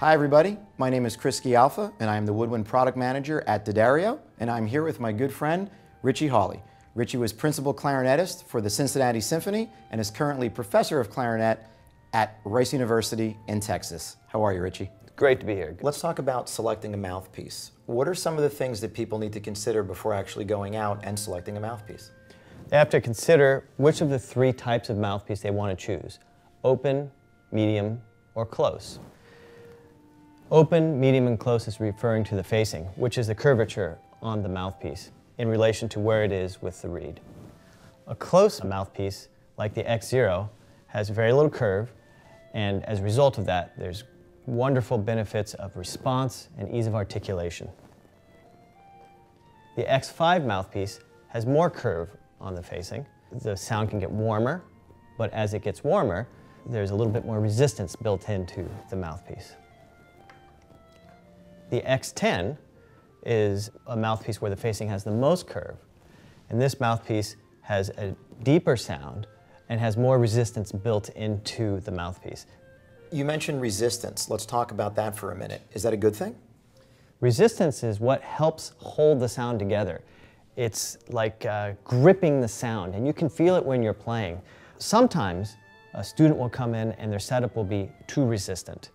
Hi everybody, my name is Chris Scialfa and I am the Woodwind Product Manager at D'Addario and I'm here with my good friend Richie Hawley. Richie was Principal Clarinetist for the Cincinnati Symphony and is currently Professor of Clarinet at Rice University in Texas. How are you, Richie? Great to be here. Let's talk about selecting a mouthpiece. What are some of the things that people need to consider before actually going out and selecting a mouthpiece? They have to consider which of the three types of mouthpiece they want to choose, open, medium, or close. Open, medium, and close is referring to the facing, which is the curvature on the mouthpiece in relation to where it is with the reed. A close mouthpiece, like the X0, has very little curve, and as a result of that, there's wonderful benefits of response and ease of articulation. The X5 mouthpiece has more curve on the facing. The sound can get warmer, but as it gets warmer, there's a little bit more resistance built into the mouthpiece. The X10 is a mouthpiece where the facing has the most curve. And this mouthpiece has a deeper sound and has more resistance built into the mouthpiece. You mentioned resistance. Let's talk about that for a minute. Is that a good thing? Resistance is what helps hold the sound together. It's like uh, gripping the sound, and you can feel it when you're playing. Sometimes a student will come in and their setup will be too resistant,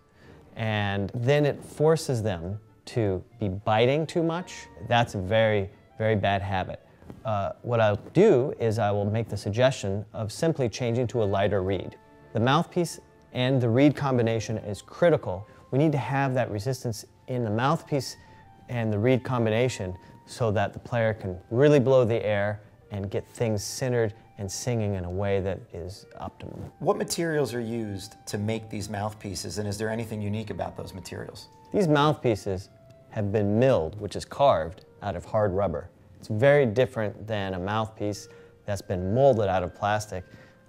and then it forces them to be biting too much, that's a very, very bad habit. Uh, what I'll do is I will make the suggestion of simply changing to a lighter reed. The mouthpiece and the reed combination is critical. We need to have that resistance in the mouthpiece and the reed combination so that the player can really blow the air and get things centered and singing in a way that is optimal. What materials are used to make these mouthpieces and is there anything unique about those materials? These mouthpieces have been milled, which is carved out of hard rubber. It's very different than a mouthpiece that's been molded out of plastic.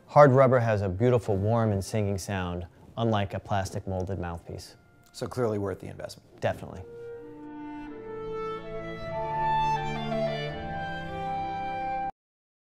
Hard rubber has a beautiful warm and singing sound, unlike a plastic molded mouthpiece. So clearly worth the investment. Definitely.